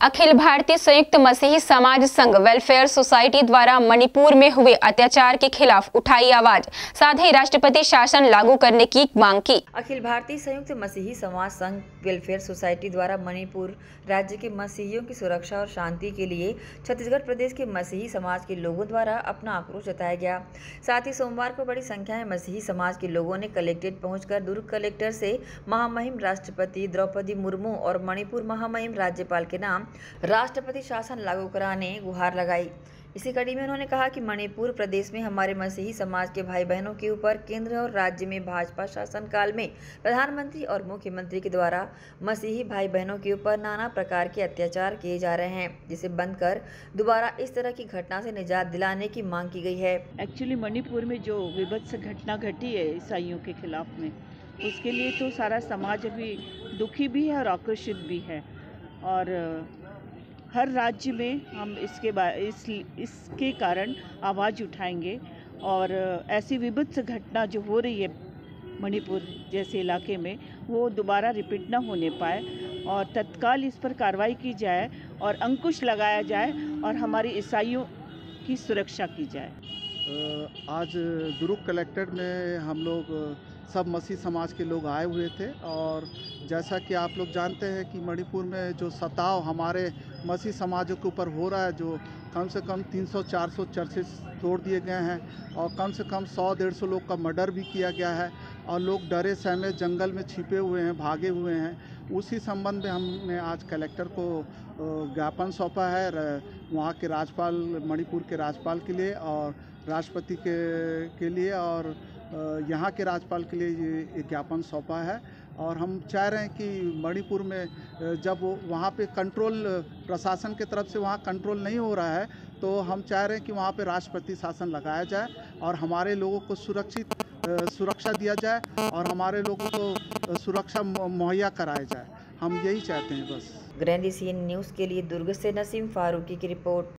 अखिल भारतीय संयुक्त मसीही समाज संघ वेलफेयर सोसाइटी द्वारा मणिपुर में हुए अत्याचार के खिलाफ उठाई आवाज़। साथ ही राष्ट्रपति शासन लागू करने की मांग की। अखिल भारतीय संयुक्त मसीही समाज संघ वेलफेयर सोसाइटी द्वारा मणिपुर राज्य के मसीहियों की सुरक्षा और शांति के लिए छत्तीसगढ़ प्रदेश के मसीही समाज के लोगों द्वारा अपना आक्रोश जताया गया। साथ ही सोमवार को बड़ी संख्या में मसीही समाज के लोगों ने कलेक्ट्रेट पहुंचकर दुर्ग कलेक्टर से महामहिम राष्ट्रपति द्रौपदी मुर्मू और मणिपुर महामहिम राज्यपाल के नाम राष्ट्रपति शासन लागू कराने गुहार लगाई। इसी कड़ी में उन्होंने कहा कि मणिपुर प्रदेश में हमारे मसीही समाज के भाई बहनों के ऊपर केंद्र और राज्य में भाजपा शासन काल में प्रधानमंत्री और मुख्यमंत्री के द्वारा मसीही भाई बहनों के ऊपर नाना प्रकार के अत्याचार किए जा रहे हैं, जिसे बंद कर दोबारा इस तरह की घटना से निजात दिलाने की मांग की गई है। एक्चुअली मणिपुर में जो विभत्स घटना घटी है ईसाइयों के खिलाफ में, उसके लिए तो सारा समाज अभी दुखी भी है और आकर्षित भी है। और हर राज्य में हम इसके इस, इसके कारण आवाज़ उठाएँगे। और ऐसी विभत्स घटना जो हो रही है मणिपुर जैसे इलाके में, वो दोबारा रिपीट ना होने पाए और तत्काल इस पर कार्रवाई की जाए और अंकुश लगाया जाए और हमारे ईसाइयों की सुरक्षा की जाए। आज दुर्ग कलेक्ट्रेट में हम लोग सब मसीह समाज के लोग आए हुए थे और जैसा कि आप लोग जानते हैं कि मणिपुर में जो सताव हमारे मसीह समाजों के ऊपर हो रहा है, जो कम से कम 300-400 चर्चेस तोड़ दिए गए हैं और कम से कम 100-150 लोग का मर्डर भी किया गया है। और लोग डरे सहमे जंगल में छिपे हुए हैं, भागे हुए हैं। उसी संबंध में हमने आज कलेक्टर को ज्ञापन सौंपा है वहाँ के राज्यपाल मणिपुर के राज्यपाल के लिए और राष्ट्रपति के के लिए और यहाँ के राज्यपाल के लिए ये ज्ञापन सौंपा है। और हम चाह रहे हैं कि मणिपुर में जब वहाँ पे कंट्रोल प्रशासन के तरफ़ से वहाँ कंट्रोल नहीं हो रहा है तो हम चाह रहे हैं कि वहाँ पे राष्ट्रपति शासन लगाया जाए और हमारे लोगों को सुरक्षित सुरक्षा दिया जाए और हमारे लोगों को सुरक्षा मुहैया कराया जाए। हम यही चाहते हैं बस। ग्रैंड न्यूज़ के लिए दुर्ग से नसीम फारूकी की रिपोर्ट।